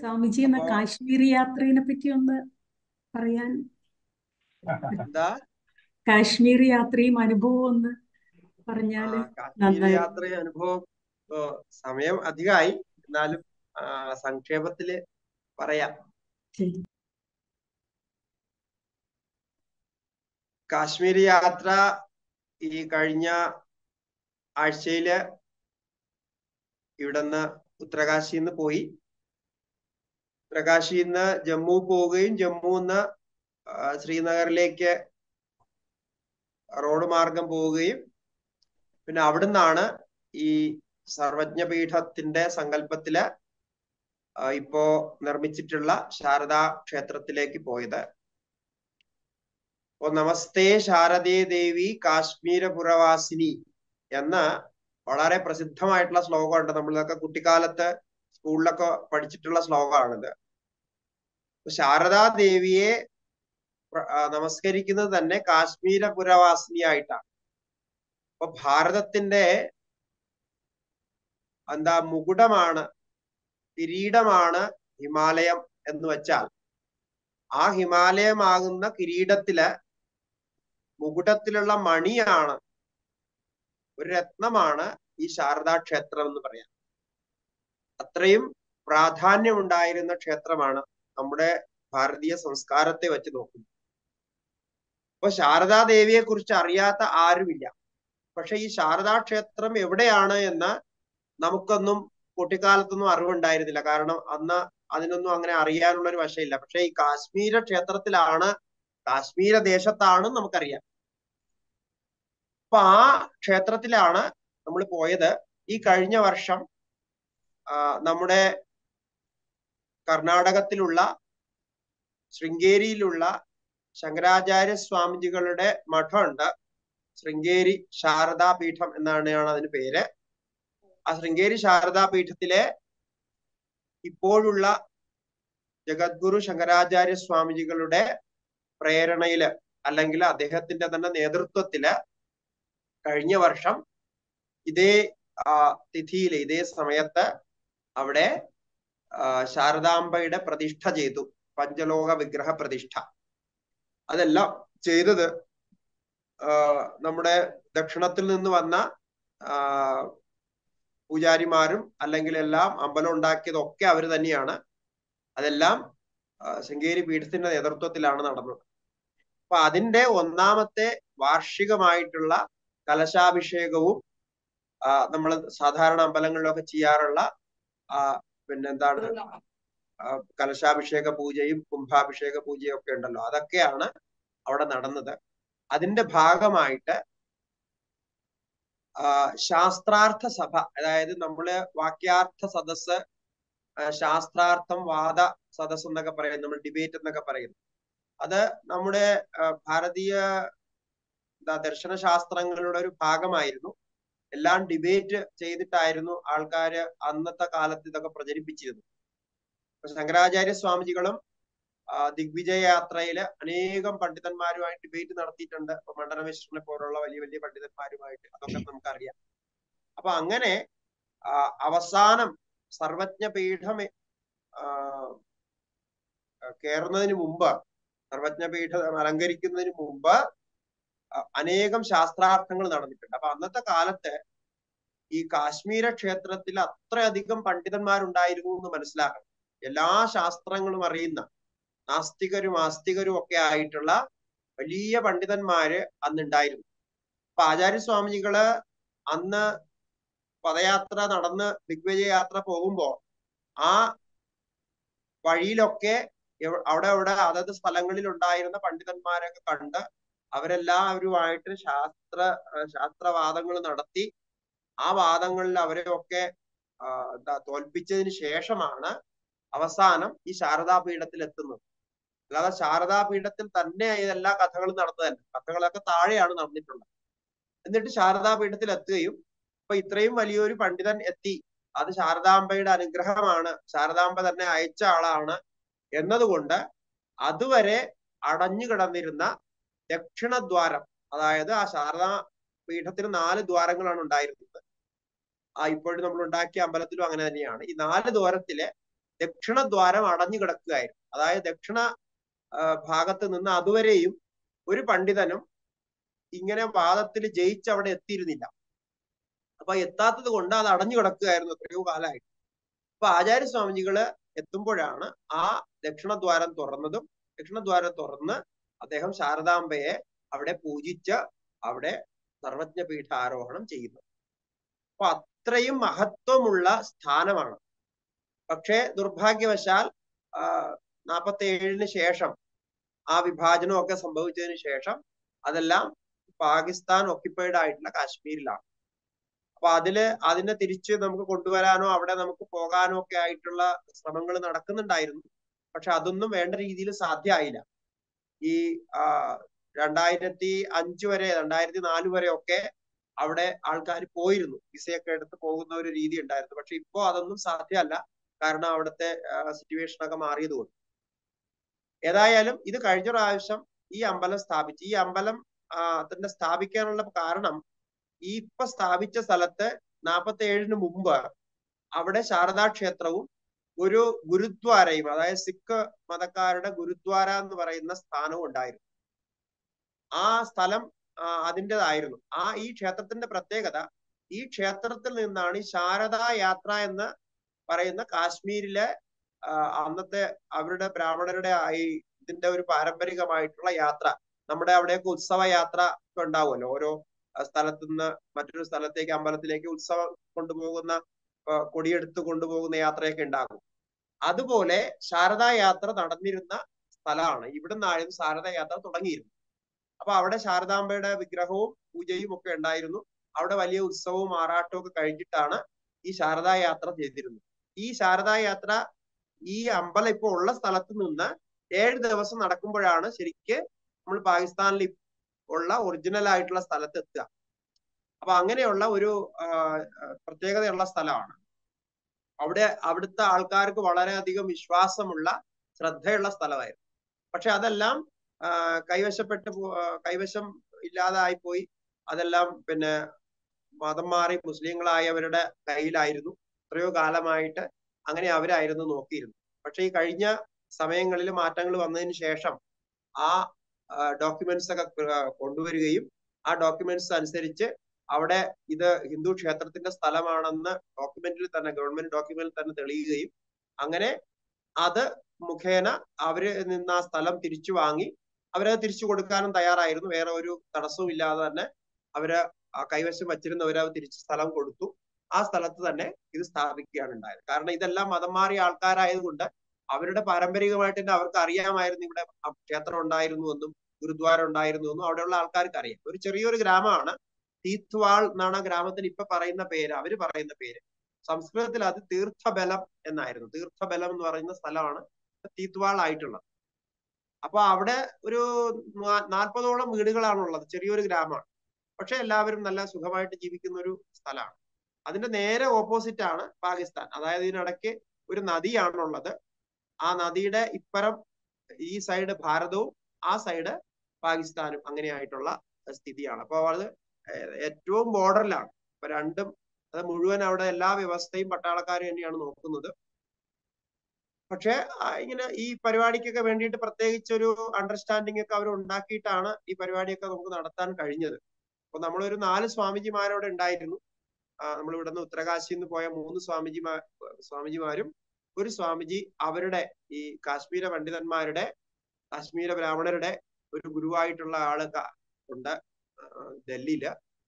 സ്വാമിജി എന്ന കാശ്മീർ യാത്രയെ പറ്റി ഒന്ന് പറയാൻ? കാശ്മീർ യാത്രയും അനുഭവവും ഒന്ന് പറഞ്ഞാൽ നന്നായി. അനുഭവം സമയം അധികമായി. എന്നാലും സംക്ഷേപത്തിൽ പറയാം. കാശ്മീർ യാത്ര ഈ കഴിഞ്ഞ ആഴ്ചയിൽ ഇവിടുന്ന് ഉത്തരകാശിന്ന് പോയി. ഉത്തരകാശിന്ന് ജമ്മു പോവുകയും ജമ്മുന്ന് ശ്രീനഗറിലേക്ക് റോഡ് മാർഗം പോവുകയും പിന്നെ അവിടുന്നാണ് ഈ സർവജ്ഞപീഠത്തിന്റെ സങ്കല്പത്തിൽ ഇപ്പോ നിർമ്മിച്ചിട്ടുള്ള ശാരദാ ക്ഷേത്രത്തിലേക്ക് പോയത്. നമസ്തേ ശാരദേ ദേവി കാശ്മീരപുരവാസിനി എന്ന വളരെ പ്രസിദ്ധമായിട്ടുള്ള ശ്ലോകമുണ്ട് നമ്മളൊക്കെ കുട്ടിക്കാലത്ത് സ്കൂളിലൊക്കെ പഠിച്ചിട്ടുള്ള ശ്ലോകമാണിത്. ശാരദാദേവിയെ നമസ്കരിക്കുന്നത് തന്നെ കാശ്മീര പുരവാസിനിയായിട്ടാണ്. അപ്പൊ ഭാരതത്തിന്റെ എന്താ മുകുടമാണ് കിരീടമാണ് ഹിമാലയം എന്ന് വെച്ചാൽ ആ ഹിമാലയമാകുന്ന കിരീടത്തിൽ മുകുടത്തിലുള്ള മണിയാണ് ഒരു രത്നമാണ് ഈ ശാരദാ ക്ഷേത്രം എന്ന് പറയാം. അത്രയും പ്രാധാന്യം ഉണ്ടായിരുന്ന ക്ഷേത്രമാണ് നമ്മുടെ ഭാരതീയ സംസ്കാരത്തെ വെച്ച് നോക്കുന്നത്. അപ്പൊ ശാരദാദേവിയെ കുറിച്ച് അറിയാത്ത ആരുമില്ല. പക്ഷെ ഈ ശാരദാ ക്ഷേത്രം എവിടെയാണ് എന്ന് നമുക്കൊന്നും കുട്ടിക്കാലത്തൊന്നും അറിവുണ്ടായിരുന്നില്ല. കാരണം അന്ന് അതിനൊന്നും അങ്ങനെ അറിയാനുള്ള ഒരു വശമില്ല. പക്ഷെ ഈ കാശ്മീര ക്ഷേത്രത്തിലാണ് കാശ്മീര ദേശത്താണ് നമുക്കറിയാം. അപ്പൊ ആ ക്ഷേത്രത്തിലാണ് നമ്മൾ പോയത്. ഈ കഴിഞ്ഞ വർഷം നമ്മുടെ കർണാടകത്തിലുള്ള ശൃംഗേരിയിലുള്ള ശങ്കരാചാര്യ സ്വാമിജികളുടെ മഠമുണ്ട്. ശൃംഗേരി ശാരദാ പീഠം എന്നാണ് അതിന് പേര്. ആ ശൃംഗേരി ശാരദാ പീഠത്തിലെ ഇപ്പോഴുള്ള ജഗദ്ഗുരു ശങ്കരാചാര്യ സ്വാമിജികളുടെ പ്രേരണയിൽ അല്ലെങ്കിൽ അദ്ദേഹത്തിന്റെ തന്നെ നേതൃത്വത്തിൽ കഴിഞ്ഞ വർഷം ഇതേ തിഥിയിൽ ഇതേ സമയത്ത് അവിടെ ശാരദാംബയുടെ പ്രതിഷ്ഠ ചെയ്തു. പഞ്ചലോക വിഗ്രഹ പ്രതിഷ്ഠ. അതെല്ലാം ചെയ്തത് നമ്മുടെ ദക്ഷിണത്തിൽ നിന്ന് വന്ന പൂജാരിമാരും അല്ലെങ്കിൽ എല്ലാം അമ്പലം ഉണ്ടാക്കിയതൊക്കെ അവർ തന്നെയാണ്. അതെല്ലാം ശൃംഗേരി പീഠത്തിന്റെ നേതൃത്വത്തിലാണ് നടന്നത്. അപ്പൊ അതിന്റെ ഒന്നാമത്തെ വാർഷികമായിട്ടുള്ള കലശാഭിഷേകവും നമ്മൾ സാധാരണ അമ്പലങ്ങളിലൊക്കെ ചെയ്യാറുള്ള പിന്നെന്താണ്? കലശാഭിഷേക പൂജയും കുംഭാഭിഷേക പൂജയും ഒക്കെ ഉണ്ടല്ലോ. അതൊക്കെയാണ് അവിടെ നടന്നത്. അതിന്റെ ഭാഗമായിട്ട് ശാസ്ത്രാർത്ഥ സഭ അതായത് നമ്മൾ വാക്യാർത്ഥ സദസ് ശാസ്ത്രാർത്ഥം വാദ സദസ് എന്നൊക്കെ പറയുന്നത് നമ്മൾ ഡിബേറ്റ് എന്നൊക്കെ പറയുന്നു അത് നമ്മുടെ ഭാരതീയ ദർശനശാസ്ത്രങ്ങളുടെ ഒരു ഭാഗമായിരുന്നു. എല്ലാം ഡിബേറ്റ് ചെയ്തിട്ടായിരുന്നു ആൾക്കാര് അന്നത്തെ കാലത്ത് ഇതൊക്കെ പ്രചരിപ്പിച്ചിരുന്നത്. ശങ്കരാചാര്യ സ്വാമിജികളും ദിഗ്വിജയ യാത്രയിൽ അനേകം പണ്ഡിതന്മാരുമായി ഡിബേറ്റ് നടത്തിയിട്ടുണ്ട്. ഇപ്പൊ മണ്ഡലമേശ്വരനെ പോലുള്ള വലിയ വലിയ പണ്ഡിതന്മാരുമായിട്ട് അതൊക്കെ നമുക്കറിയാം. അപ്പൊ അങ്ങനെ അവസാനം സർവജ്ഞ പീഠം കയറുന്നതിന് മുമ്പ് സർവജ്ഞ പീഠം അലങ്കരിക്കുന്നതിന് മുമ്പ് അനേകം ശാസ്ത്രാർത്ഥങ്ങൾ നടന്നിട്ടുണ്ട്. അപ്പൊ അന്നത്തെ കാലത്ത് ഈ കാശ്മീര ക്ഷേത്രത്തിൽ അത്രയധികം പണ്ഡിതന്മാരുണ്ടായിരുന്നു എന്ന് മനസ്സിലാക്കണം. എല്ലാ ശാസ്ത്രങ്ങളും അറിയുന്ന നാസ്തികരും ആസ്തികരും ഒക്കെ ആയിട്ടുള്ള വലിയ പണ്ഡിതന്മാര് അന്നുണ്ടായിരുന്നു. അപ്പൊ ആചാര്യസ്വാമിജികൾ അന്ന് പദയാത്ര നടന്ന് ദിഗ്വിജയ യാത്ര പോകുമ്പോ ആ വഴിയിലൊക്കെ അവിടെ അവിടെ അതത് സ്ഥലങ്ങളിൽ ഉണ്ടായിരുന്ന പണ്ഡിതന്മാരൊക്കെ കണ്ട് അവരെല്ലാവരുമായിട്ട് ശാസ്ത്ര ശാസ്ത്രവാദങ്ങൾ നടത്തി ആ വാദങ്ങളിൽ അവരെയൊക്കെ ഒക്കെ തോൽപ്പിച്ചതിന് ശേഷമാണ് അവസാനം ഈ ശാരദാപീഠത്തിൽ എത്തുന്നത്. അല്ലാതെ ശാരദാപീഠത്തിൽ തന്നെ ഇതെല്ലാ കഥകളും നടന്നതല്ല. കഥകളൊക്കെ താഴെയാണ് നടന്നിട്ടുള്ളത്. എന്നിട്ട് ശാരദാപീഠത്തിൽ എത്തുകയും ഇപ്പൊ ഇത്രയും വലിയൊരു പണ്ഡിതൻ എത്തി. അത് ശാരദാംബയുടെ അനുഗ്രഹമാണ്. ശാരദാംബ തന്നെ അയച്ച ആളാണ്. എന്നതുകൊണ്ട് അതുവരെ അടഞ്ഞു കിടന്നിരുന്ന ദക്ഷിണദ്വാരം അതായത് ആ ശാരദാ പീഠത്തിന് നാല് ദ്വാരങ്ങളാണ് ഉണ്ടായിരുന്നത്. ആ ഇപ്പോഴും നമ്മൾ ഉണ്ടാക്കിയ അമ്പലത്തിലും അങ്ങനെ തന്നെയാണ്. ഈ നാല് ദ്വാരത്തിലെ ദക്ഷിണദ്വാരം അടഞ്ഞു കിടക്കുകയായിരുന്നു. അതായത് ദക്ഷിണ ഭാഗത്ത് നിന്ന് അതുവരെയും ഒരു പണ്ഡിതനും ഇങ്ങനെ വാദത്തിൽ ജയിച്ച് അവിടെ എത്തിയിരുന്നില്ല. അപ്പൊ എത്താത്തത് കൊണ്ട് അത് അടഞ്ഞു കിടക്കുകയായിരുന്നു എത്രയോ കാലമായിട്ട്. അപ്പൊ ആചാര്യസ്വാമിജികൾ എത്തുമ്പോഴാണ് ആ ദക്ഷിണദ്വാരം തുറന്നതും ദക്ഷിണദ്വാരം തുറന്ന് അദ്ദേഹം ശാരദാംബയെ അവിടെ പൂജിച്ച് അവിടെ സർവജ്ഞ പീഠാരോഹണം ചെയ്യുന്നു. അപ്പൊ അത്രയും മഹത്വമുള്ള സ്ഥാനമാണ്. പക്ഷേ ദുർഭാഗ്യവശാൽ നാൽപ്പത്തി ഏഴിന് ശേഷം ആ വിഭാജനമൊക്കെ സംഭവിച്ചതിന് ശേഷം അതെല്ലാം പാകിസ്ഥാൻ ഒക്യുപ്പൈഡ് ആയിട്ടുള്ള കാശ്മീരിലാണ്. അപ്പൊ അതിൽ അതിനെ തിരിച്ച് നമുക്ക് കൊണ്ടുവരാനോ അവിടെ നമുക്ക് പോകാനോ ഒക്കെ ആയിട്ടുള്ള ശ്രമങ്ങൾ നടക്കുന്നുണ്ടായിരുന്നു. പക്ഷെ അതൊന്നും വേണ്ട രീതിയിൽ സാധ്യമായില്ല. ഈ രണ്ടായിരത്തി അഞ്ച് വരെ രണ്ടായിരത്തി നാല് വരെ ഒക്കെ അവിടെ ആൾക്കാർ പോയിരുന്നു. വിസയൊക്കെ എടുത്ത് പോകുന്ന ഒരു രീതി ഉണ്ടായിരുന്നു. പക്ഷെ ഇപ്പോ അതൊന്നും സാധ്യമല്ല. കാരണം അവിടുത്തെ സിറ്റുവേഷൻ ഒക്കെ മാറിയതുകൊണ്ട്. ഏതായാലും ഇത് കഴിഞ്ഞ പ്രാവശ്യം ഈ അമ്പലം സ്ഥാപിച്ചു ഈ അമ്പലം തന്നെ സ്ഥാപിക്കാനുള്ള കാരണം ഈ ഇപ്പൊ സ്ഥാപിച്ച സ്ഥലത്ത് നാപ്പത്തി ഏഴിന് മുമ്പ് അവിടെ ശാരദാ ക്ഷേത്രവും ഒരു ഗുരുദ്വാരയും അതായത് സിഖ് മതക്കാരുടെ ഗുരുദ്വാര എന്ന് പറയുന്ന സ്ഥാനവും ഉണ്ടായിരുന്നു. ആ സ്ഥലം അതിന്റെതായിരുന്നു. ആ ഈ ക്ഷേത്രത്തിന്റെ പ്രത്യേകത ഈ ക്ഷേത്രത്തിൽ നിന്നാണ് ഈ ശാരദാ യാത്ര എന്ന് പറയുന്ന കാശ്മീരിലെ അന്നത്തെ അവരുടെ ബ്രാഹ്മണരുടെ ഈ ഇതിന്റെ ഒരു പാരമ്പരികമായിട്ടുള്ള യാത്ര നമ്മുടെ അവിടെയൊക്കെ ഉത്സവ യാത്ര ഉണ്ടാവുമല്ലോ. ഓരോ സ്ഥലത്തു നിന്ന് മറ്റൊരു സ്ഥലത്തേക്ക് അമ്പലത്തിലേക്ക് ഉത്സവം കൊണ്ടുപോകുന്ന കൊടിയെടുത്ത് കൊണ്ടുപോകുന്ന യാത്രയൊക്കെ ഉണ്ടാകും. അതുപോലെ ശാരദാ യാത്ര നടന്നിരുന്ന സ്ഥലമാണ്. ഇവിടുന്നായിരുന്നു ശാരദാ യാത്ര തുടങ്ങിയിരുന്നത് അപ്പൊ അവിടെ ശാരദാംബയുടെ വിഗ്രഹവും പൂജയും ഒക്കെ ഉണ്ടായിരുന്നു. അവിടെ വലിയ ഉത്സവവും ആറാട്ടവും ഒക്കെ കഴിഞ്ഞിട്ടാണ് ഈ ശാരദാ യാത്ര ചെയ്തിരുന്നത്. ഈ ശാരദാ യാത്ര ഈ അമ്പലം ഇപ്പൊ ഉള്ള സ്ഥലത്ത് നിന്ന് ഏഴ് ദിവസം നടക്കുമ്പോഴാണ് ശരിക്ക് നമ്മൾ പാകിസ്ഥാനിൽ ഉള്ള ഒറിജിനൽ ആയിട്ടുള്ള സ്ഥലത്ത് എത്തുക. അപ്പൊ അങ്ങനെയുള്ള ഒരു പ്രത്യേകതയുള്ള സ്ഥലമാണ്. അവിടെ അവിടുത്തെ ആൾക്കാർക്ക് വളരെയധികം വിശ്വാസമുള്ള ശ്രദ്ധയുള്ള സ്ഥലമായിരുന്നു. പക്ഷെ അതെല്ലാം കൈവശപ്പെട്ടു കൈവശം ഇല്ലാതായി പോയി. അതെല്ലാം പിന്നെ മതം മാറി മുസ്ലിങ്ങളായവരുടെ കയ്യിലായിരുന്നു. എത്രയോ കാലമായിട്ട് അങ്ങനെ അവരായിരുന്നു നോക്കിയിരുന്നു പക്ഷെ ഈ കഴിഞ്ഞ സമയങ്ങളിൽ മാറ്റങ്ങൾ വന്നതിന് ശേഷം ആ ഡോക്യുമെന്റ്സ് ഒക്കെ കൊണ്ടുവരികയും ആ ഡോക്യുമെന്റ്സ് അനുസരിച്ച് അവിടെ ഇത് ഹിന്ദു ക്ഷേത്രത്തിന്റെ സ്ഥലമാണെന്ന് ഡോക്യുമെന്റിൽ തന്നെ ഗവൺമെന്റ് ഡോക്യുമെന്റിൽ തന്നെ തെളിയുകയും അങ്ങനെ അത് മുഖേന അവർ നിന്ന് ആ സ്ഥലം തിരിച്ചു വാങ്ങി അവരത് തിരിച്ചു കൊടുക്കാനും തയ്യാറായിരുന്നു. വേറെ ഒരു തടസ്സവും ഇല്ലാതെ തന്നെ അവർ കൈവശം വച്ചിരുന്നവര് തിരിച്ച് സ്ഥലം കൊടുത്തു. ആ സ്ഥലത്ത് തന്നെ ഇത് സ്ഥാപിക്കുകയാണ് ഉണ്ടായത്. കാരണം ഇതെല്ലാം മതം മാറിയ ആൾക്കാരായതുകൊണ്ട് അവരുടെ പാരമ്പരികമായിട്ട് തന്നെ അവർക്ക് അറിയാമായിരുന്നു ഇവിടെ ക്ഷേത്രം ഉണ്ടായിരുന്നു എന്നും ഗുരുദ്വാരം ഉണ്ടായിരുന്നു എന്നും അവിടെയുള്ള ആൾക്കാർക്ക് അറിയാം. ഒരു ചെറിയൊരു ഗ്രാമമാണ്. തീത്വാൾ എന്നാണ് ആ ഗ്രാമത്തിന് ഇപ്പൊ പറയുന്ന പേര്. അവർ പറയുന്ന പേര്. സംസ്കൃതത്തിൽ അത് തീർത്ഥബലം എന്നായിരുന്നു. തീർത്ഥബലം എന്ന് പറയുന്ന സ്ഥലമാണ് തീത്വാൾ ആയിട്ടുള്ളത്. അപ്പൊ അവിടെ ഒരു നാൽപ്പതോളം വീടുകളാണുള്ളത്. ചെറിയൊരു ഗ്രാമമാണ്. പക്ഷെ എല്ലാവരും നല്ല സുഖമായിട്ട് ജീവിക്കുന്ന ഒരു സ്ഥലമാണ്. അതിന്റെ നേരെ ഓപ്പോസിറ്റ് ആണ് പാകിസ്ഥാൻ. അതായത് ഇതിനിടയ്ക്ക് ഒരു നദിയാണുള്ളത്. ആ നദിയുടെ ഇപ്പുറം ഈ സൈഡ് ഭാരതവും ആ സൈഡ് പാകിസ്ഥാനും അങ്ങനെയായിട്ടുള്ള സ്ഥിതിയാണ്. അപ്പൊ അത് ഏറ്റവും ബോർഡറിലാണ് അപ്പൊ രണ്ടും അത് മുഴുവൻ അവിടെ എല്ലാ വ്യവസ്ഥയും പട്ടാളക്കാർ തന്നെയാണ് നോക്കുന്നത്. പക്ഷെ ഇങ്ങനെ ഈ പരിപാടിക്കൊക്കെ വേണ്ടിയിട്ട് പ്രത്യേകിച്ച് ഒരു അണ്ടർസ്റ്റാൻഡിംഗ് ഒക്കെ അവർ ഉണ്ടാക്കിയിട്ടാണ് ഈ പരിപാടിയൊക്കെ നമുക്ക് നടത്താൻ കഴിഞ്ഞത്. അപ്പൊ നമ്മളൊരു നാല് സ്വാമിജിമാരോട് ഉണ്ടായിരുന്നു. നമ്മൾ ഇവിടുന്ന് ഉത്തരകാശിയിൽ നിന്ന് പോയ മൂന്ന് സ്വാമിജിമാർ സ്വാമിജിമാരും ഒരു സ്വാമിജി അവരുടെ ഈ കാശ്മീര പണ്ഡിതന്മാരുടെ കാശ്മീര ബ്രാഹ്മണരുടെ ഒരു ഗുരുവായിട്ടുള്ള ക- ഉണ്ട്. ഡൽഹിയിൽ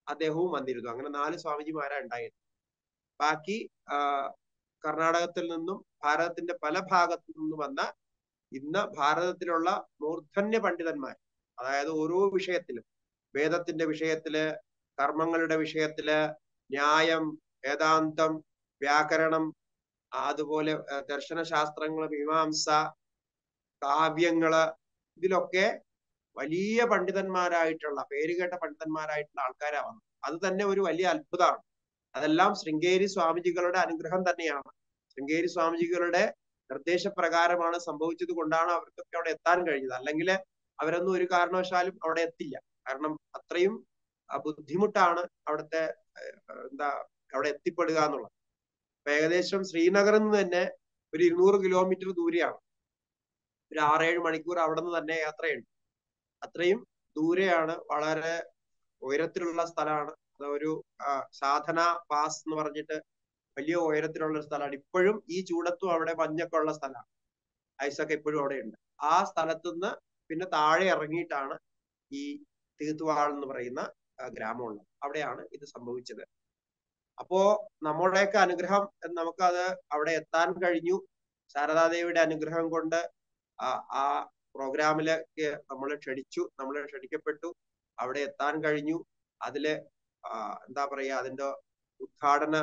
അദ്ദേഹവും വന്നിരുന്നു. അങ്ങനെ നാല് സ്വാമിജിമാരാ ഉണ്ടായിരുന്നു ബാക്കി കർണാടകത്തിൽ നിന്നും ഭാരതത്തിന്റെ പല ഭാഗത്തു നിന്നും വന്ന ഇന്ന് ഭാരതത്തിലുള്ള മൂർധന്യ പണ്ഡിതന്മാർ അതായത് ഓരോ വിഷയത്തിലും വേദത്തിന്റെ വിഷയത്തിൽ കർമ്മങ്ങളുടെ വിഷയത്തിൽ ന്യായം വേദാന്തം വ്യാകരണം അതുപോലെ ദർശനശാസ്ത്രങ്ങൾ മീമാംസ കാവ്യങ്ങൾ ഇതിലൊക്കെ വലിയ പണ്ഡിതന്മാരായിട്ടുള്ള പേരുകേട്ട പണ്ഡിതന്മാരായിട്ടുള്ള ആൾക്കാരാ വന്നത് അത് തന്നെ ഒരു വലിയ അത്ഭുതമാണ്. അതെല്ലാം ശൃംഗേരി സ്വാമിജികളുടെ അനുഗ്രഹം തന്നെയാണ്. ശൃംഗേരി സ്വാമിജികളുടെ നിർദ്ദേശപ്രകാരമാണ് സംഭവിച്ചത് കൊണ്ടാണ് അവർക്കൊക്കെ അവിടെ എത്താൻ കഴിഞ്ഞത്. അല്ലെങ്കിൽ അവരൊന്നും ഒരു കാരണവശാലും അവിടെ എത്തില്ല. കാരണം അത്രയും ബുദ്ധിമുട്ടാണ് അവിടുത്തെ എന്താ അവിടെ എത്തിപ്പെടുക എന്നുള്ളത്. അപ്പൊ ഏകദേശം ശ്രീനഗറിൽ നിന്ന് തന്നെ ഒരു ഇരുന്നൂറ് കിലോമീറ്റർ ദൂരെയാണ്. ഒരു ആറേഴ് മണിക്കൂർ അവിടെ നിന്ന് തന്നെ യാത്രയുണ്ട്. അത്രയും ദൂരെയാണ് വളരെ ഉയരത്തിലുള്ള സ്ഥലമാണ്. ഒരു സാധന പാസ് എന്ന് പറഞ്ഞിട്ട് വലിയ ഉയരത്തിലുള്ള ഒരു സ്ഥലമാണ്. ഇപ്പോഴും ഈ ചൂടത്തും അവിടെ മഞ്ഞൊക്കെ ഉള്ള സ്ഥലമാണ്. ഐസൊക്കെ ഇപ്പോഴും അവിടെ ഉണ്ട് ആ സ്ഥലത്തു നിന്ന് പിന്നെ താഴെ ഇറങ്ങിയിട്ടാണ് ഈ തീർത്തുവാൾ എന്ന് പറയുന്ന ഗ്രാമമുള്ളത്. അവിടെയാണ് ഇത് സംഭവിച്ചത്. അപ്പോ നമ്മുടെയൊക്കെ അനുഗ്രഹം നമുക്കത് അവിടെ എത്താൻ കഴിഞ്ഞു. ശാരദാദേവിയുടെ അനുഗ്രഹം കൊണ്ട് ആ പ്രോഗ്രാമിലേക്ക് നമ്മൾ ക്ഷണിച്ചു നമ്മൾ ക്ഷണിക്കപ്പെട്ടു അവിടെ എത്താൻ കഴിഞ്ഞു. അതിൽ എന്താ പറയാ അതിന്റെ ഉദ്ഘാടന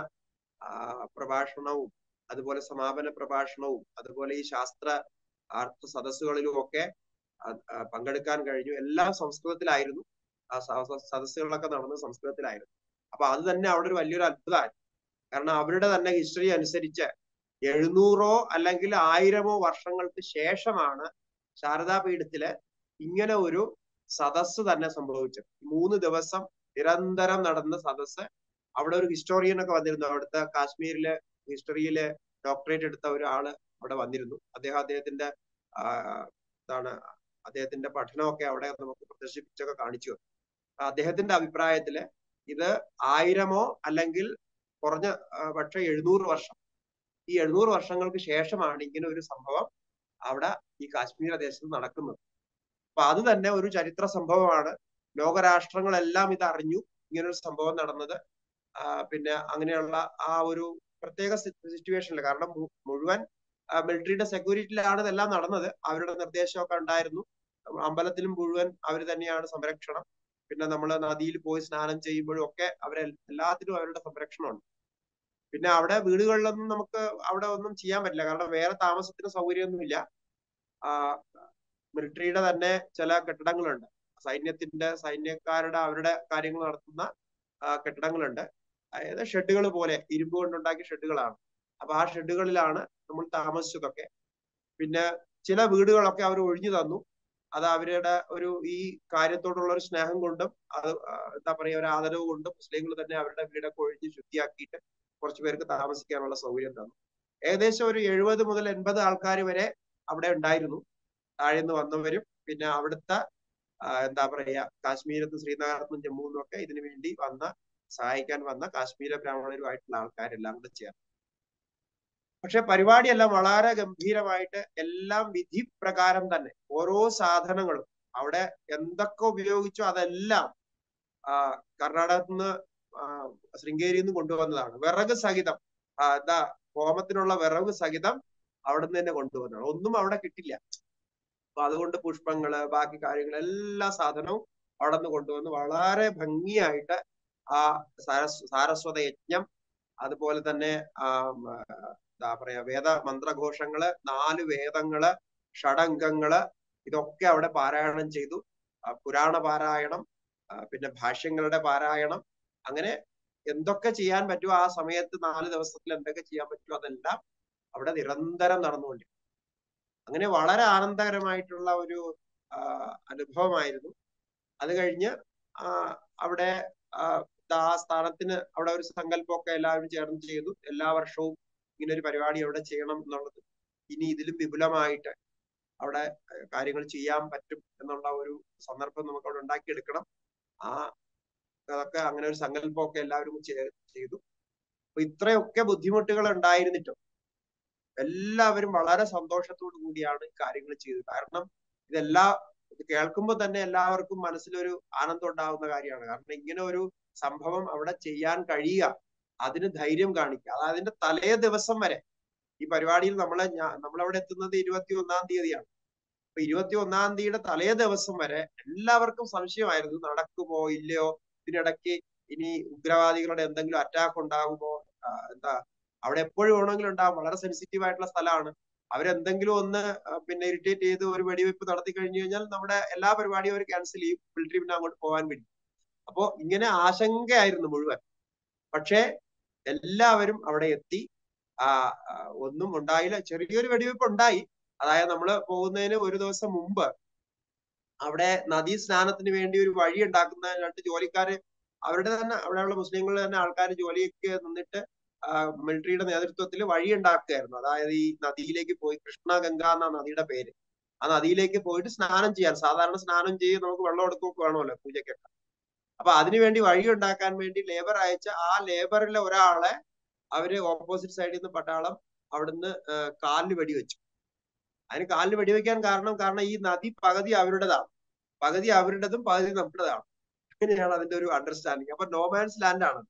പ്രഭാഷണവും അതുപോലെ സമാപന പ്രഭാഷണവും അതുപോലെ ഈ ശാസ്ത്ര അർത്ഥ സദസ്സുകളിലും ഒക്കെ പങ്കെടുക്കാൻ കഴിഞ്ഞു. എല്ലാം സംസ്കൃതത്തിലായിരുന്നു. സദസ്സുകളൊക്കെ നടന്നത് സംസ്കൃതത്തിലായിരുന്നു. അപ്പൊ അത് തന്നെ അവിടെ ഒരു വലിയൊരു അത്ഭുതമായി. കാരണം അവരുടെ തന്നെ ഹിസ്റ്ററി അനുസരിച്ച് എഴുന്നൂറോ അല്ലെങ്കിൽ ആയിരമോ വർഷങ്ങൾക്ക് ശേഷമാണ് ശാരദാപീഠത്തിൽ ഇങ്ങനെ ഒരു സദസ്സ് തന്നെ സംഭവിച്ചത് മൂന്ന് ദിവസം നിരന്തരം നടന്ന സദസ്സ്. അവിടെ ഒരു ഹിസ്റ്റോറിയൻ ഒക്കെ വന്നിരുന്നു. അവിടുത്തെ കാശ്മീരിലെ ഹിസ്റ്ററിയിലെ ഡോക്ടറേറ്റ് എടുത്ത ഒരാൾ അവിടെ വന്നിരുന്നു. അദ്ദേഹം അദ്ദേഹത്തിന്റെ എന്താണ് അദ്ദേഹത്തിന്റെ പഠനമൊക്കെ അവിടെ നമുക്ക് പ്രദർശിപ്പിച്ചൊക്കെ കാണിച്ചു അദ്ദേഹത്തിന്റെ അഭിപ്രായത്തിൽ ഇത് ആയിരമോ അല്ലെങ്കിൽ കുറഞ്ഞ പക്ഷെ എഴുന്നൂറ് വർഷം. ഈ എഴുന്നൂറ് വർഷങ്ങൾക്ക് ശേഷമാണ് ഇങ്ങനെ ഒരു സംഭവം അവിടെ ഈ കാശ്മീര ദേശത്ത് നടക്കുന്നത്. അപ്പൊ അത് തന്നെ ഒരു ചരിത്ര സംഭവമാണ്. ലോകരാഷ്ട്രങ്ങളെല്ലാം ഇത് അറിഞ്ഞു. ഇങ്ങനൊരു സംഭവം നടന്നത്. പിന്നെ അങ്ങനെയുള്ള ആ ഒരു പ്രത്യേക സിറ്റുവേഷനിൽ കാരണം മുഴുവൻ മിലിറ്ററിയുടെ സെക്യൂരിറ്റിയിലാണ് ഇതെല്ലാം നടന്നത്. അവരുടെ നിർദ്ദേശമൊക്കെ ഉണ്ടായിരുന്നു. അമ്പലത്തിലും മുഴുവൻ അവർ തന്നെയാണ് സംരക്ഷണം. പിന്നെ നമ്മൾ നദിയിൽ പോയി സ്നാനം ചെയ്യുമ്പോഴും ഒക്കെ അവരെ എല്ലാത്തിനും അവരുടെ സംരക്ഷണമുണ്ട്. പിന്നെ അവിടെ വീടുകളിലൊന്നും നമുക്ക് അവിടെ ഒന്നും ചെയ്യാൻ പറ്റില്ല. കാരണം വേറെ താമസത്തിന് സൗകര്യമൊന്നുമില്ല. മിലിറ്ററിയുടെ തന്നെ ചില കെട്ടിടങ്ങളുണ്ട്. സൈന്യത്തിന്റെ സൈന്യക്കാരുടെ അവരുടെ കാര്യങ്ങൾ നടത്തുന്ന കെട്ടിടങ്ങളുണ്ട്. അതായത് ഷെഡുകൾ പോലെ ഇരുമ്പ് കൊണ്ടുണ്ടാക്കിയ ഷെഡുകളാണ്. അപ്പൊ ആ ഷെഡുകളിലാണ് നമ്മൾ താമസിച്ചതൊക്കെ. പിന്നെ ചില വീടുകളൊക്കെ അവർ ഒഴിഞ്ഞു തന്നു. അത് അവരുടെ ഒരു ഈ കാര്യത്തോടുള്ള ഒരു സ്നേഹം കൊണ്ടും അത് എന്താ പറയുക ഒരു ആദരവ് കൊണ്ടും മുസ്ലിങ്ങൾ തന്നെ അവരുടെ വീടൊക്കെ ഒഴിഞ്ഞ് ശുദ്ധിയാക്കിയിട്ട് കുറച്ചുപേർക്ക് താമസിക്കാനുള്ള സൗകര്യം തന്നു. ഏകദേശം ഒരു എഴുപത് മുതൽ എൺപത് ആൾക്കാർ വരെ അവിടെ ഉണ്ടായിരുന്നു. താഴെ നിന്ന് വന്നവരും പിന്നെ അവിടുത്തെ എന്താ പറയാ കാശ്മീരിൽ നിന്ന് ശ്രീനഗറിൽ നിന്നും ഒക്കെ ഇതിനു വേണ്ടി വന്ന സഹായിക്കാൻ വന്ന കാശ്മീര ബ്രാഹ്മണരുമായിട്ടുള്ള ആൾക്കാരെല്ലാം കൂടെ ചേർന്നു. പക്ഷെ പരിപാടിയെല്ലാം വളരെ ഗംഭീരമായിട്ട് എല്ലാം വിധി പ്രകാരം തന്നെ ഓരോ സാധനങ്ങളും അവിടെ എന്തൊക്കെ ഉപയോഗിച്ചോ അതെല്ലാം കർണാടകത്തിൽ നിന്ന് ശൃംഗേരിയിൽ നിന്ന് കൊണ്ടുവന്നതാണ്. വിറക് സഹിതം എന്താ ഹോമത്തിനുള്ള വിറക് സഹിതം അവിടെ നിന്ന് തന്നെ കൊണ്ടുവന്നതാണ്. ഒന്നും അവിടെ കിട്ടില്ല. അപ്പൊ അതുകൊണ്ട് പുഷ്പങ്ങൾ ബാക്കി കാര്യങ്ങൾ എല്ലാ സാധനവും അവിടെ നിന്ന് കൊണ്ടുവന്ന് വളരെ ഭംഗിയായിട്ട് ആ സാരസ് സാരസ്വത യജ്ഞം അതുപോലെ തന്നെ ആ എന്താ പറയാ വേദ മന്ത്രഘോഷങ്ങൾ നാല് വേദങ്ങൾ ഷടംഗങ്ങൾ ഇതൊക്കെ അവിടെ പാരായണം ചെയ്തു. പുരാണ പാരായണം പിന്നെ ഭാഷ്യങ്ങളുടെ പാരായണം അങ്ങനെ എന്തൊക്കെ ചെയ്യാൻ പറ്റുമോ ആ സമയത്ത് നാല് ദിവസത്തിൽ എന്തൊക്കെ ചെയ്യാൻ പറ്റുമോ അതെല്ലാം അവിടെ നിരന്തരം നടന്നുകൊണ്ടിരുന്നു അങ്ങനെ വളരെ ആനന്ദകരമായിട്ടുള്ള ഒരു അനുഭവമായിരുന്നു. അത് കഴിഞ്ഞ് അവിടെ ആ സ്ഥാനത്തിന് അവിടെ ഒരു സങ്കല്പമൊക്കെ എല്ലാവരും ചേർന്ന് ചെയ്തു എല്ലാ വർഷവും ഇങ്ങനെ ഒരു പരിപാടി അവിടെ ചെയ്യണം എന്നുള്ളത് ഇനി ഇതിലും വിപുലമായിട്ട് അവിടെ കാര്യങ്ങൾ ചെയ്യാൻ പറ്റും എന്നുള്ള ഒരു സന്ദർഭം നമുക്ക് അവിടെ ഉണ്ടാക്കിയെടുക്കണം. ആ അതൊക്കെ അങ്ങനെ ഒരു സങ്കല്പമൊക്കെ എല്ലാവരും ചെയ്തു. അപ്പൊ ഇത്രയൊക്കെ ബുദ്ധിമുട്ടുകൾ ഉണ്ടായിരുന്നിട്ടും എല്ലാവരും വളരെ സന്തോഷത്തോടു കൂടിയാണ് കാര്യങ്ങൾ ചെയ്തത്. കാരണം ഇതെല്ലാ ഇത് കേൾക്കുമ്പോൾ തന്നെ എല്ലാവർക്കും മനസ്സിലൊരു ആനന്ദം ഉണ്ടാകുന്ന കാര്യമാണ്. കാരണം ഇങ്ങനെ ഒരു സംഭവം അവിടെ ചെയ്യാൻ കഴിയുക അതിന് ധൈര്യം കാണിക്കുക. അത് അതിന്റെ തലേ ദിവസം വരെ ഈ പരിപാടിയിൽ നമ്മളെ നമ്മളവിടെ എത്തുന്നത് ഇരുപത്തി ഒന്നാം തീയതിയാണ്. അപ്പൊ ഇരുപത്തി ഒന്നാം തീയതിയുടെ തലേ ദിവസം വരെ എല്ലാവർക്കും സംശയമായിരുന്നു നടക്കുമോ ഇല്ലയോ? ഇതിനിടയ്ക്ക് ഇനി ഉഗ്രവാദികളുടെ എന്തെങ്കിലും അറ്റാക്ക് ഉണ്ടാകുമോ എന്താ അവിടെ എപ്പോഴും വേണമെങ്കിലും ഉണ്ടാകും വളരെ സെൻസിറ്റീവ് ആയിട്ടുള്ള സ്ഥലമാണ്. അവരെന്തെങ്കിലും ഒന്ന് പിന്നെ ഇറിറ്റേറ്റ് ചെയ്ത് ഒരു വെടിവെപ്പ് നടത്തി കഴിഞ്ഞു കഴിഞ്ഞാൽ നമ്മുടെ എല്ലാ പരിപാടിയും അവർ ക്യാൻസൽ ചെയ്യും. മിലിറ്ററി പിന്നെ അങ്ങോട്ട് പോകാൻ വേണ്ടി അപ്പോ ഇങ്ങനെ ആശങ്കയായിരുന്നു മുഴുവൻ. പക്ഷേ എല്ലാവരും അവിടെ എത്തി. ഒന്നും ഉണ്ടായില്ല. ചെറിയൊരു വെടിവെപ്പ് ഉണ്ടായി. അതായത് നമ്മൾ പോകുന്നതിന് ഒരു ദിവസം മുമ്പ് അവിടെ നദീ സ്നാനത്തിന് വേണ്ടി ഒരു വഴി ഉണ്ടാക്കുന്ന രണ്ട് ജോലിക്കാര് അവരുടെ തന്നെ അവിടെയുള്ള മുസ്ലിങ്ങൾ തന്നെ ആൾക്കാർ ജോലിക്ക് നിന്നിട്ട് മിലിറ്ററിയുടെ നേതൃത്വത്തിൽ വഴി ഉണ്ടാക്കുകയായിരുന്നു അതായത് ഈ നദിയിലേക്ക് പോയി കൃഷ്ണ ഗംഗ എന്ന നദിയുടെ പേര്. ആ നദിയിലേക്ക് പോയിട്ട് സ്നാനം ചെയ്യാൻ സാധാരണ സ്നാനം ചെയ്ത് നമുക്ക് വെള്ളം എടുക്കുകയൊക്കെ വേണമല്ലോ പൂജയ്ക്കൊക്കെ. അപ്പൊ അതിനുവേണ്ടി വഴി ഉണ്ടാക്കാൻ വേണ്ടി ലേബർ അയച്ച ആ ലേബറിലെ ഒരാളെ അവർ ഓപ്പോസിറ്റ് സൈഡിൽ നിന്ന് പട്ടാളം അവിടുന്ന് കാലിന് വെടിവെച്ചു. അതിന് കാലിന് വെടിവെക്കാൻ കാരണം കാരണം ഈ നദി പകുതി അവരുടേതാണ്. പകുതി അവരുടേതും പകുതി നമ്മുടേതാണ്. അങ്ങനെയാണ് അതിന്റെ ഒരു അണ്ടർസ്റ്റാൻഡിങ് അപ്പൊ നോമാൻസ് ലാൻഡ് ആണ്.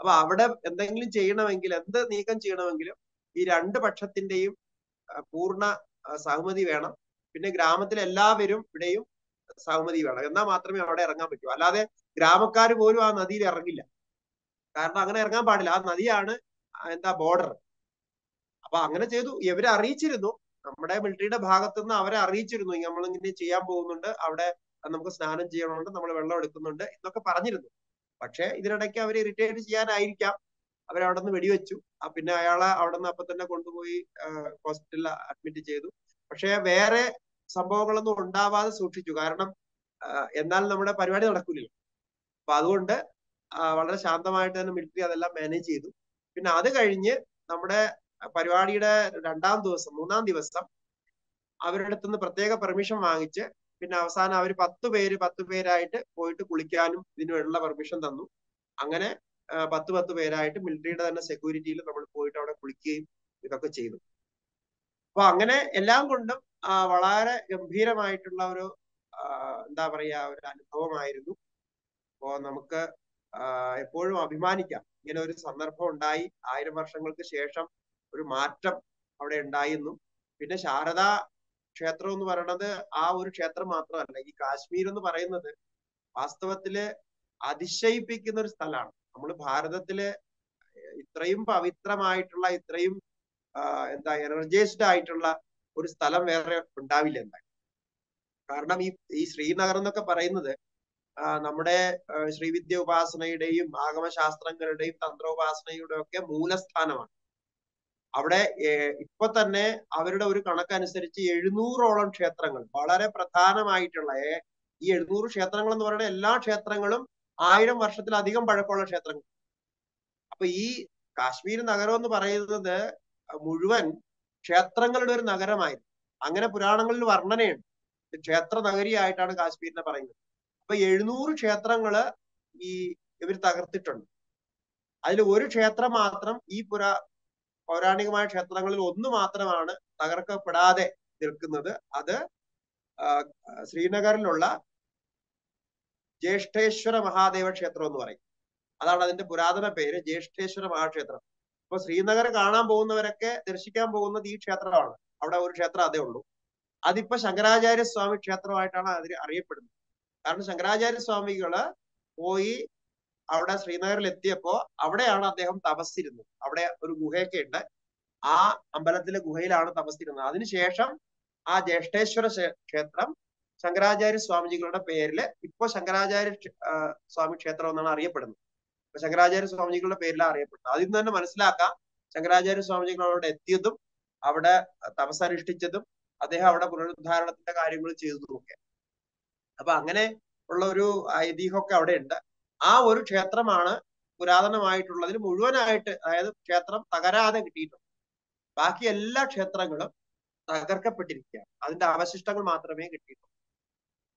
അപ്പൊ അവിടെ എന്തെങ്കിലും ചെയ്യണമെങ്കിൽ എന്ത് നീക്കം ചെയ്യണമെങ്കിലും ഈ രണ്ട് പക്ഷത്തിന്റെയും പൂർണ സഹമതി വേണം. പിന്നെ ഗ്രാമത്തിലെ എല്ലാവരും ഇവിടെയും സഹമതി വേണം. എന്നാൽ മാത്രമേ അവിടെ ഇറങ്ങാൻ പറ്റൂ. അല്ലാതെ ഗ്രാമക്കാർ പോലും ആ നദിയിൽ ഇറങ്ങില്ല. കാരണം അങ്ങനെ ഇറങ്ങാൻ പാടില്ല. ആ നദിയാണ് എന്താ ബോർഡർ അപ്പൊ അങ്ങനെ ചെയ്തു. ഇവരെ അറിയിച്ചിരുന്നു. നമ്മുടെ മിലിറ്ററിയുടെ ഭാഗത്തു നിന്ന് അവരെ അറിയിച്ചിരുന്നു. നമ്മൾ ഇങ്ങനെ ചെയ്യാൻ പോകുന്നുണ്ട്. അവിടെ നമുക്ക് സ്നാനം ചെയ്യണമുണ്ട്. നമ്മൾ വെള്ളം എടുക്കുന്നുണ്ട്. എന്നൊക്കെ പറഞ്ഞിരുന്നു. പക്ഷെ ഇതിനിടയ്ക്ക് അവർ ഇറിറ്റേറ്റ് ചെയ്യാനായിരിക്കാം. അവരവിടെ നിന്ന് വെടിവെച്ചു. പിന്നെ അയാളെ അവിടെ നിന്ന് അപ്പൊ തന്നെ കൊണ്ടുപോയി ഹോസ്പിറ്റലിൽ അഡ്മിറ്റ് ചെയ്തു. പക്ഷെ വേറെ സംഭവങ്ങളൊന്നും ഉണ്ടാവാതെ സൂക്ഷിച്ചു. കാരണം എന്നാൽ നമ്മുടെ പരിപാടി നടക്കില്ല അപ്പൊ അതുകൊണ്ട് വളരെ ശാന്തമായിട്ട് തന്നെ മിലിറ്ററി അതെല്ലാം മാനേജ് ചെയ്തു. പിന്നെ അത് കഴിഞ്ഞ് നമ്മുടെ പരിപാടിയുടെ രണ്ടാം ദിവസം മൂന്നാം ദിവസം അവരുടെ അടുത്തുനിന്ന് പ്രത്യേക പെർമിഷൻ വാങ്ങിച്ച് പിന്നെ അവസാനം അവർ പത്ത് പേര് പത്ത് പേരായിട്ട് പോയിട്ട് കുളിക്കാനും ഇതിനുള്ള പെർമിഷൻ തന്നു. അങ്ങനെ പത്ത് പത്ത് പേരായിട്ട് മിലിറ്ററിയുടെ തന്നെ സെക്യൂരിറ്റിയിൽ നമ്മൾ പോയിട്ട് അവിടെ കുളിക്കുകയും ഇതൊക്കെ ചെയ്തു. അപ്പൊ അങ്ങനെ എല്ലാം കൊണ്ടും വളരെ ഗംഭീരമായിട്ടുള്ള ഒരു എന്താ പറയാ ഒരു അനുഭവമായിരുന്നു. അപ്പോ നമുക്ക് എപ്പോഴും അഭിമാനിക്കാം. ഇങ്ങനെ ഒരു സന്ദർഭം ഉണ്ടായി. ആയിരം വർഷങ്ങൾക്ക് ശേഷം ഒരു മാറ്റം അവിടെ ഉണ്ടായിരുന്നു. പിന്നെ ശാരദാ ക്ഷേത്രം എന്ന് പറയുന്നത് ആ ഒരു ക്ഷേത്രം മാത്രമല്ല. ഈ കാശ്മീർ എന്ന് പറയുന്നത് വാസ്തവത്തിൽ അതിശയിപ്പിക്കുന്ന ഒരു സ്ഥലമാണ്. നമ്മൾ ഭാരതത്തിൽ ഇത്രയും പവിത്രമായിട്ടുള്ള ഇത്രയും എന്താ എനർജൈസ്ഡ് ആയിട്ടുള്ള ഒരു സ്ഥലം വേറെ ഉണ്ടാവില്ല എന്താ കാരണം ഈ ഈ ശ്രീനഗർ എന്നൊക്കെ പറയുന്നത് നമ്മുടെ ശ്രീവിദ്യ ഉപാസനയുടെയും ആഗമശാസ്ത്രങ്ങളുടെയും തന്ത്രോപാസനയുടെയും ഒക്കെ മൂലസ്ഥാനമാണ്. അവിടെ ഇപ്പൊ തന്നെ അവരുടെ ഒരു കണക്കനുസരിച്ച് എഴുന്നൂറോളം ക്ഷേത്രങ്ങൾ വളരെ പ്രധാനമായിട്ടുള്ള ഈ എഴുന്നൂറ് ക്ഷേത്രങ്ങൾ എന്ന് പറയുന്ന എല്ലാ ക്ഷേത്രങ്ങളും ആയിരം വർഷത്തിലധികം പഴക്കമുള്ള ക്ഷേത്രങ്ങൾ. അപ്പൊ ഈ കാശ്മീർ നഗരം എന്ന് പറയുന്നത് മുഴുവൻ ക്ഷേത്രങ്ങളുടെ ഒരു നഗരമായിരുന്നു. അങ്ങനെ പുരാണങ്ങളിൽ വർണനയുണ്ട്. ക്ഷേത്ര നഗരിയായിട്ടാണ് കാശ്മീരിനെ പറയുന്നത്. അപ്പൊ എഴുന്നൂറ് ക്ഷേത്രങ്ങൾ ഈ ഇവർ തകർത്തിട്ടുണ്ട്. അതിൽ ഒരു ക്ഷേത്രം മാത്രം ഈ പുരാ പൗരാണികമായ ക്ഷേത്രങ്ങളിൽ ഒന്ന് മാത്രമാണ് തകർക്കപ്പെടാതെ നിൽക്കുന്നത്. അത് ശ്രീനഗറിലുള്ള ജ്യേഷ്ഠേശ്വര മഹാദേവ ക്ഷേത്രം എന്ന് പറയും. അതാണ് അതിന്റെ പുരാതന പേര് ജ്യേഷ്ഠേശ്വര മഹാക്ഷേത്രം. അപ്പൊ ശ്രീനഗർ കാണാൻ പോകുന്നവരൊക്കെ ദർശിക്കാൻ പോകുന്നത് ഈ ക്ഷേത്രമാണ്. അവിടെ ഒരു ക്ഷേത്രം അതേ ഉള്ളൂ. അതിപ്പോ ശങ്കരാചാര്യ സ്വാമി ക്ഷേത്രമായിട്ടാണ് അതിൽ അറിയപ്പെടുന്നത്. കാരണം ശങ്കരാചാര്യ സ്വാമികൾ പോയി അവിടെ ശ്രീനഗറിൽ എത്തിയപ്പോ അവിടെയാണ് അദ്ദേഹം തപസ്സിരുന്നത് അവിടെ ഒരു ഗുഹയൊക്കെ ഉണ്ട് ആ അമ്പലത്തിലെ ഗുഹയിലാണ് തപസ്സിരുന്നത് അതിനുശേഷം ആ ജ്യേഷ്ഠേശ്വര ക്ഷേത്രം ശങ്കരാചാര്യ സ്വാമിജികളുടെ പേരിൽ ഇപ്പൊ ശങ്കരാചാര്യ സ്വാമി ക്ഷേത്രം എന്നാണ് അറിയപ്പെടുന്നത്. അപ്പൊ ശങ്കരാചാര്യ സ്വാമിജികളുടെ പേരിലാണ് അറിയപ്പെടുന്നത്. അതിൽ നിന്ന് തന്നെ മനസ്സിലാക്കാം ശങ്കരാചാര്യ സ്വാമിജികൾ അവിടെ എത്തിയതും അവിടെ തപസ്സനുഷ്ഠിച്ചതും അദ്ദേഹം അവിടെ പുനരുദ്ധാരണത്തിന്റെ കാര്യങ്ങൾ ചെയ്തതും ഒക്കെ അപ്പൊ അങ്ങനെ ഉള്ള ഒരു ഐതിഹ്യമൊക്കെ അവിടെ ഉണ്ട് ആ ഒരു ക്ഷേത്രമാണ് പുരാതനമായിട്ടുള്ളതിൽ മുഴുവനായിട്ട് അതായത് ക്ഷേത്രം തകരാതെ കിട്ടിയിട്ടുണ്ട്. ബാക്കി എല്ലാ ക്ഷേത്രങ്ങളും തകർക്കപ്പെട്ടിരിക്കുകയാണ്. അതിന്റെ അവശിഷ്ടങ്ങൾ മാത്രമേ കിട്ടിയിട്ടുള്ളൂ.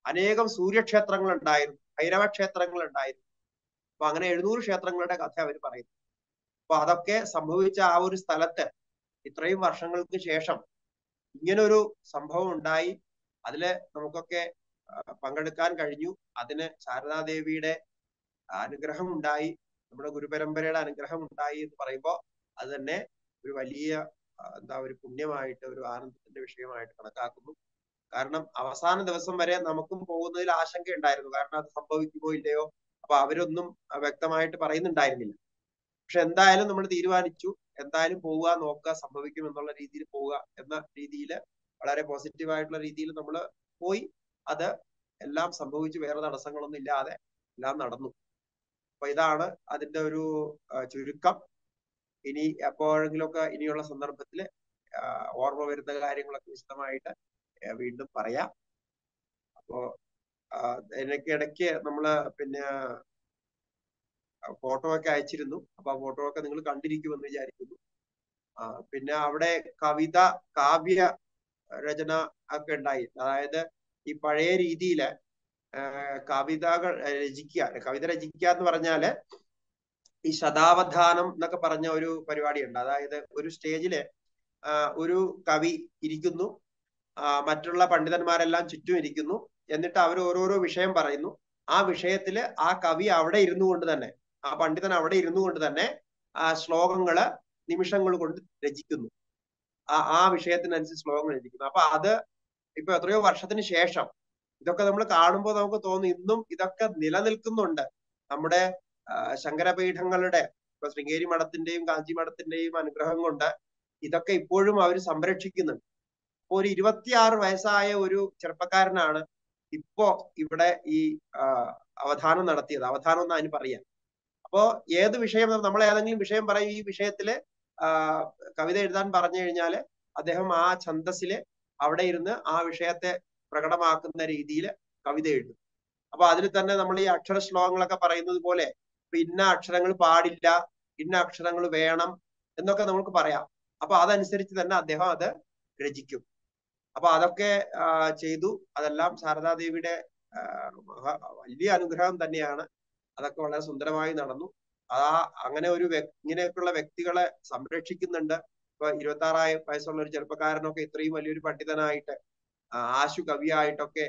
അനേകം സൂര്യക്ഷേത്രങ്ങൾ ഉണ്ടായിരുന്നു ഭൈരവ ക്ഷേത്രങ്ങൾ ഉണ്ടായിരുന്നു അപ്പൊ അങ്ങനെ എഴുന്നൂറ് ക്ഷേത്രങ്ങളുടെ കഥ അവർ പറയുന്നു. അപ്പൊ അതൊക്കെ സംഭവിച്ച ആ ഒരു സ്ഥലത്ത് ഇത്രയും വർഷങ്ങൾക്ക് ശേഷം ഇങ്ങനൊരു സംഭവം ഉണ്ടായി. അതിൽ നമുക്കൊക്കെ പങ്കെടുക്കാൻ കഴിഞ്ഞു. അതിന് ശാരദാദേവിയുടെ അനുഗ്രഹം ഉണ്ടായി നമ്മുടെ ഗുരുപരമ്പരയുടെ അനുഗ്രഹം ഉണ്ടായി എന്ന് പറയുമ്പോൾ അത് തന്നെ ഒരു വലിയ എന്താ ഒരു പുണ്യമായിട്ട് ഒരു ആനന്ദത്തിന്റെ വിഷയമായിട്ട് കണക്കാക്കുന്നു. കാരണം അവസാന ദിവസം വരെ നമുക്കും പോകുന്നതിൽ ആശങ്ക ഉണ്ടായിരുന്നു കാരണം അത് സംഭവിക്കുമോ ഇല്ലയോ? അപ്പൊ അവരൊന്നും വ്യക്തമായിട്ട് പറയുന്നുണ്ടായിരുന്നില്ല. പക്ഷെ എന്തായാലും നമ്മൾ തീരുമാനിച്ചു. എന്തായാലും പോവുക നോക്കുക സംഭവിക്കും എന്നുള്ള രീതിയിൽ പോവുക എന്ന രീതിയിൽ വളരെ പോസിറ്റീവ് ആയിട്ടുള്ള രീതിയിൽ നമ്മൾ പോയി. അത് എല്ലാം സംഭവിച്ചു വേറെ തടസ്സങ്ങളൊന്നും ഇല്ലാതെ എല്ലാം നടന്നു. അപ്പൊ ഇതാണ് അതിന്റെ ഒരു ചുരുക്കം. ഇനി എപ്പോഴെങ്കിലുമൊക്കെ ഇനിയുള്ള സന്ദർഭത്തിൽ ഓർമ്മ വരുന്ന കാര്യങ്ങളൊക്കെ വിശദമായിട്ട് വീണ്ടും പറയാം. അപ്പോ എനിക്ക് ഇടയ്ക്ക് നമ്മൾ പിന്നെ ഫോട്ടോ ഒക്കെ അയച്ചിരുന്നു. അപ്പൊ ആ ഫോട്ടോ ഒക്കെ നിങ്ങൾ കണ്ടിരിക്കുമെന്ന് വിചാരിക്കുന്നു. പിന്നെ അവിടെ കവിത കാവ്യ രചന ഒക്കെ ഉണ്ടായി. അതായത് ഈ പഴയ രീതിയിൽ കവിതകൾ രചിക്കുക. കവിത രചിക്കുക എന്ന് പറഞ്ഞാൽ ഈ ശതാവധാനം എന്നൊക്കെ പറഞ്ഞ ഒരു പരിപാടിയുണ്ട്. അതായത് ഒരു സ്റ്റേജിൽ ഒരു കവി ഇരിക്കുന്നു. മറ്റുള്ള പണ്ഡിതന്മാരെല്ലാം ചുറ്റും ഇരിക്കുന്നു. എന്നിട്ട് അവർ ഓരോരോ വിഷയം പറയുന്നു. ആ വിഷയത്തിൽ ആ കവി അവിടെ ഇരുന്നു കൊണ്ട് തന്നെ ആ പണ്ഡിതൻ അവിടെ ഇരുന്നു കൊണ്ട് തന്നെ ആ ശ്ലോകങ്ങൾ നിമിഷങ്ങൾ കൊണ്ട് രചിക്കുന്നു. ആ ആ വിഷയത്തിനനുസരിച്ച് ശ്ലോകങ്ങൾ രചിക്കുന്നു. അപ്പൊ അത് ഇപ്പൊ എത്രയോ വർഷത്തിന് ശേഷം ഇതൊക്കെ നമ്മൾ കാണുമ്പോൾ നമുക്ക് തോന്നും ഇന്നും ഇതൊക്കെ നിലനിൽക്കുന്നുണ്ട്. നമ്മുടെ ശങ്കരപീഠങ്ങളുടെ ഇപ്പൊ ശൃംഗേരി മഠത്തിന്റെയും കാഞ്ചി മഠത്തിന്റെയും അനുഗ്രഹം കൊണ്ട് ഇതൊക്കെ ഇപ്പോഴും അവർ സംരക്ഷിക്കുന്നുണ്ട്. അപ്പൊ ഒരു ഇരുപത്തിയാറ് വയസ്സായ ഒരു ചെറുപ്പക്കാരനാണ് ഇപ്പോ ഇവിടെ ഈ അവധാനം നടത്തിയത്. അവധാനം എന്ന് അതിന് പറയാം അപ്പോ ഏത് വിഷയം നമ്മൾ ഏതെങ്കിലും വിഷയം പറയും ഈ വിഷയത്തിൽ കവിത എഴുതാൻ പറഞ്ഞു കഴിഞ്ഞാൽ അദ്ദേഹം ആ ഛന്തസ്സിൽ അവിടെ ഇരുന്ന് ആ വിഷയത്തെ പ്രകടമാക്കുന്ന രീതിയിൽ കവിത എഴുതും. അപ്പൊ അതിൽ തന്നെ നമ്മൾ ഈ അക്ഷര ശ്ലോകങ്ങളൊക്കെ പറയുന്നത് പോലെ ഇന്ന അക്ഷരങ്ങൾ പാടില്ല ഇന്ന അക്ഷരങ്ങൾ വേണം എന്നൊക്കെ നമുക്ക് പറയാം. അപ്പൊ അതനുസരിച്ച് തന്നെ അദ്ദേഹം അത് രചിക്കും. അപ്പൊ അതൊക്കെ ചെയ്തു. അതെല്ലാം ശാരദാദേവിയുടെ വലിയ അനുഗ്രഹം തന്നെയാണ്. അതൊക്കെ വളരെ സുന്ദരമായി നടന്നു. ആ അങ്ങനെ ഒരു ഇങ്ങനെയൊക്കെയുള്ള വ്യക്തികളെ സംരക്ഷിക്കുന്നുണ്ട്. ഇപ്പൊ ഇരുപത്തി ആറായ വയസ്സുള്ള ഒരു ചെറുപ്പക്കാരനൊക്കെ ഇത്രയും വലിയൊരു പണ്ഡിതനായിട്ട് ആശു കവിയായിട്ടൊക്കെ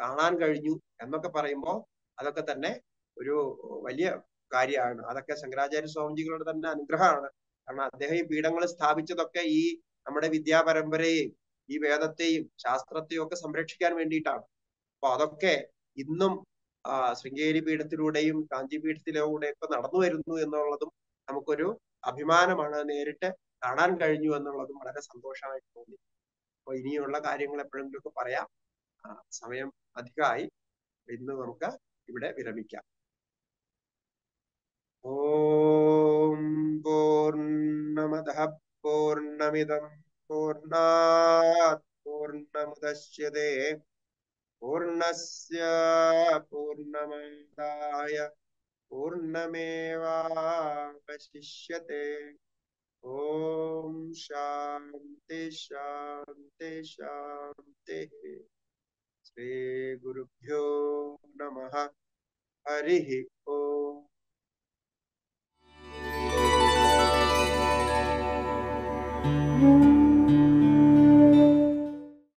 കാണാൻ കഴിഞ്ഞു എന്നൊക്കെ പറയുമ്പോൾ അതൊക്കെ തന്നെ ഒരു വലിയ കാര്യമാണ്. അതൊക്കെ ശങ്കരാചാര്യ സ്വാമിജികളുടെ തന്നെ അനുഗ്രഹമാണ്. കാരണം അദ്ദേഹം ഈ പീഠങ്ങൾ സ്ഥാപിച്ചതൊക്കെ ഈ നമ്മുടെ വിദ്യാപരമ്പരയെയും ഈ വേദത്തെയും ശാസ്ത്രത്തെയും ഒക്കെ സംരക്ഷിക്കാൻ വേണ്ടിയിട്ടാണ്. അപ്പൊ അതൊക്കെ ഇന്നും ശൃംഗേരി പീഠത്തിലൂടെയും കാഞ്ചി പീഠത്തിലൂടെ ഒക്കെ നടന്നു വരുന്നു എന്നുള്ളതും നമുക്കൊരു അഭിമാനമാണ്. നേരിട്ട് കാണാൻ കഴിഞ്ഞു എന്നുള്ളതും വളരെ സന്തോഷമായിട്ട് തോന്നി. അപ്പൊ ഇനിയുള്ള കാര്യങ്ങൾ എപ്പോഴെങ്കിലും ഒക്കെ പറയാം. സമയം അധികമായി. ഇന്ന് നമുക്ക് ഇവിടെ വിരമിക്കാം. ഓം പൂർണമത പൂർണമിതം പൂർണാത് പൂർണമുദശ്യതേ. പൂർണസ്യ പൂർണമാദായ പൂർണമേവാവശിഷ്യത്തെ ओम शांति शांति शांति। श्री गुरुभ्यो नमः। हरि ओम।